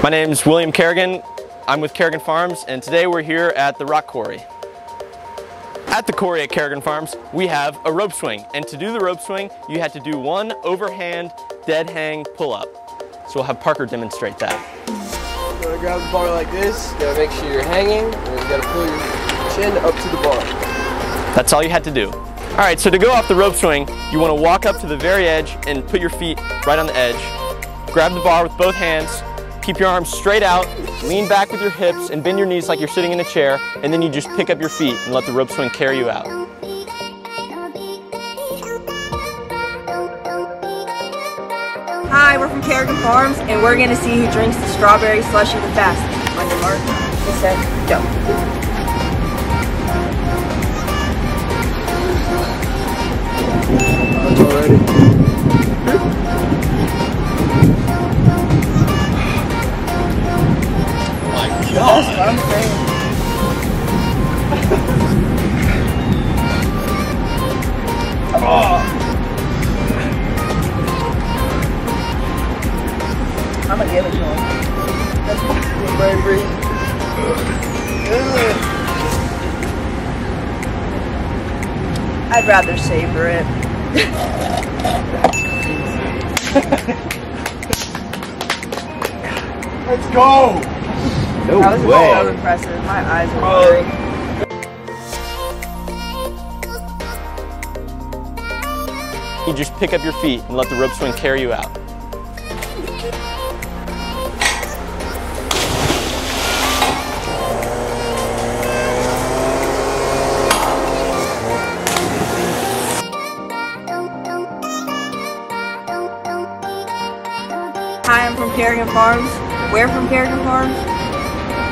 My name is William Carrigan. I'm with Carrigan Farms, and today we're here at the rock quarry. At the quarry at Carrigan Farms, we have a rope swing, and to do the rope swing, you had to do one overhand dead hang pull-up. So we'll have Parker demonstrate that. You gotta grab the bar like this, you gotta make sure you're hanging, and you gotta pull your chin up to the bar. That's all you had to do. All right, so to go off the rope swing, you wanna walk up to the very edge and put your feet right on the edge. Grab the bar with both hands, keep your arms straight out, lean back with your hips, and bend your knees like you're sitting in a chair, and then you just pick up your feet and let the rope swing carry you out. Hi, we're from Carrigan Farms, and we're gonna see who drinks the strawberry slushy the fastest. On your mark, get set, go. That's already. That's what I'm saying. Oh. I'm gonna give it to him. Brain breathe. I'd rather savor it. Let's go! No That was so impressive. My eyes are watering. You just pick up your feet and let the rope swing carry you out. Hi, I'm from Carrigan Farms. We're from Carrigan Farms,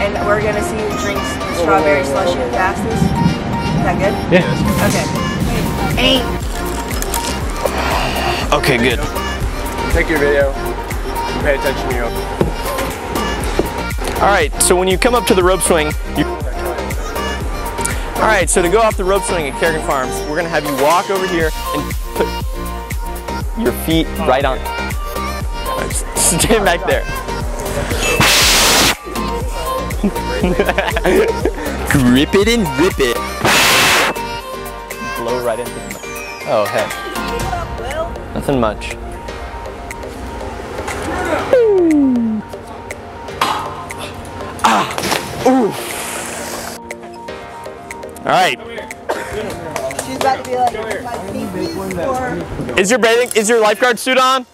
and we're gonna see who drinks the strawberry slushy the fastest. Is that good? Yeah. Okay. Eight. Okay, good. Take your video. Pay attention to you. All right, so when you come up to the rope swing, you... All right, so to go off the rope swing at Carrigan Farms, we're gonna have you walk over here and put your feet right on. All right, Stand back there. Grip it and rip it. Blow right into the Oh, heck. Nothing much. Ah. All right. She's about to be like, my feet or Is your bathing? Is your lifeguard suit on?